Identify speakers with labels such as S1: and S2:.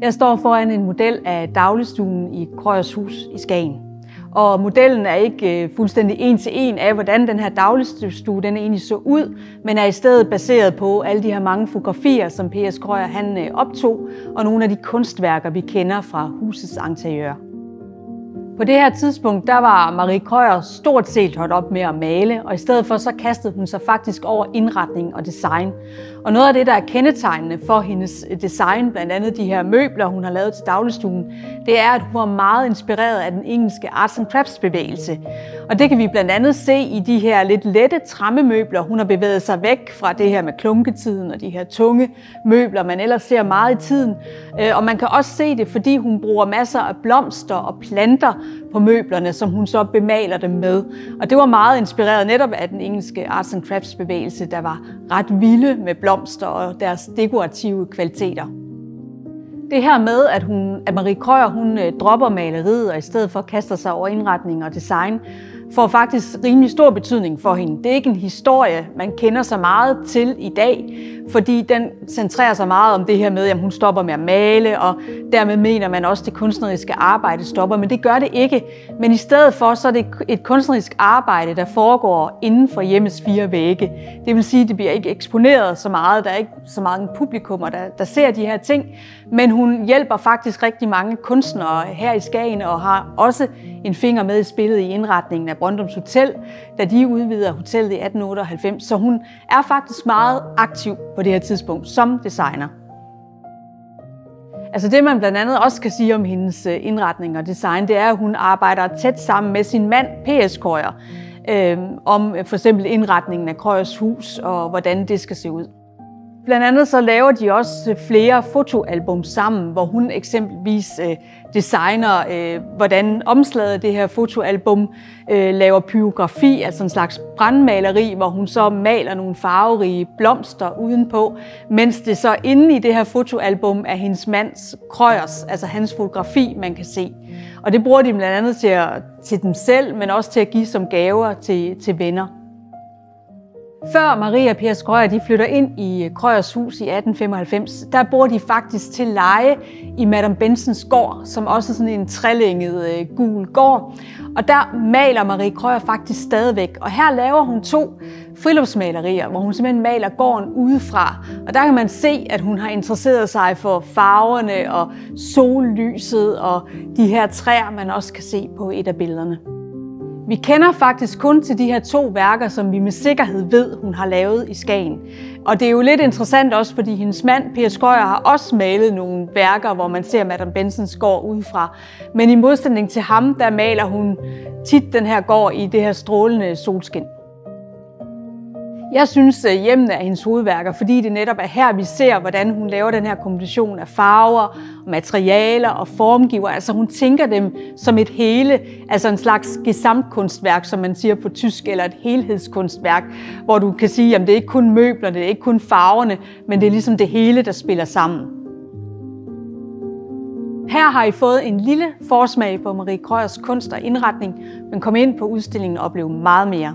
S1: Jeg står foran en model af dagligstuen i Krøyers hus i Skagen. Og modellen er ikke øh, fuldstændig en til en af, hvordan den her dagligstue den egentlig så ud, men er i stedet baseret på alle de her mange fotografier, som P.S. Krøyer han øh, optog, og nogle af de kunstværker, vi kender fra husets interiør. På det her tidspunkt, der var Marie Krøyer stort set holdt op med at male, og i stedet for så kastede hun sig faktisk over indretning og design. Og noget af det, der er kendetegnende for hendes øh, design, blandt andet de her møbler, hun har lavet til dagligstuen, det er, at hun var meget inspireret af den engelske arts and crafts bevægelse. Og det kan vi blandt andet se i de her lidt lette trammemøbler. Hun har bevæget sig væk fra det her med klunketiden og de her tunge møbler, man ellers ser meget i tiden. Øh, og man kan også se det, fordi hun bruger masser af blomster og planter på møblerne, som hun så bemaler dem med. Og det var meget inspireret netop af den engelske arts and crafts bevægelse, der var ret vilde med blomster og deres dekorative kvaliteter. Det her med, at, hun, at Marie Krøyer hun øh, dropper maleriet og i stedet for kaster sig over indretning og design, får faktisk rimelig stor betydning for hende. Det er ikke en historie, man kender så meget til i dag, fordi den centrerer sig meget om det her med, at hun stopper med at male, og dermed mener man også, at det kunstneriske arbejde stopper, men det gør det ikke. Men i stedet for, så er det et kunstnerisk arbejde, der foregår inden for hjemmets fire vægge. Det vil sige, at det bliver ikke eksponeret så meget, der er ikke så mange publikummer, der, der ser de her ting, men hun hjælper faktisk rigtig mange kunstnere her i Skagen, og har også en finger med i spillet i indretningen af Brøndums Hotel, da de udvider hotellet i 1898. Så hun er faktisk meget aktiv på det her tidspunkt som designer. Altså det, man blandt andet også kan sige om hendes øh, indretning og design, det er, at hun arbejder tæt sammen med sin mand, P.S. Krøyer, øhm, øh, om for eksempel indretningen af Krøyers hus og hvordan det skal se ud. Blandt andet så laver de også øh, flere fotoalbum sammen, hvor hun eksempelvis øh, designer, øh, hvordan omslaget af det her fotoalbum øh, laver pyrografi, altså en slags brandmaleri, hvor hun så maler nogle farverige blomster udenpå, mens det så inde i det her fotoalbum er hendes mands krøjers, altså hans fotografi, man kan se. Og det bruger de blandt andet til, at, til dem selv, men også til at give som gaver til, til venner. Før Maria og Per Skrøjer de flytter ind i øh, Krøyers hus i 1895, der bor de faktisk til leje i Madame Bensens gård, som også er sådan en trælænget øh, gul gård. Og der maler Marie Krøyer faktisk stadigvæk. Og her laver hun to friluftsmalerier, hvor hun simpelthen maler gården udefra. Og der kan man se, at hun har interesseret sig for farverne og sollyset og de her træer, man også kan se på et af billederne. Vi kender faktisk kun til de her to værker, som vi med sikkerhed ved, hun har lavet i Skagen. Og det er jo lidt interessant også, fordi hendes mand, Per Skøjer, har også malet nogle værker, hvor man ser Madame Bensens gård udefra. Men i modsætning til ham, der maler hun tit den her gård i det her strålende solskin. Jeg synes, øh, at hjemmet er hendes hovedværker, fordi det netop er her, vi ser, hvordan hun laver den her kombination af farver, materialer og formgiver. Altså hun tænker dem som et hele, altså en slags gesamtkunstværk, som man siger på tysk, eller et helhedskunstværk, hvor du kan sige, at det er ikke kun møblerne, det er ikke kun farverne, men det er ligesom det hele, der spiller sammen. Her har I fået en lille forsmag på Marie Krøyers kunst og indretning, men kom ind på udstillingen og oplev meget mere.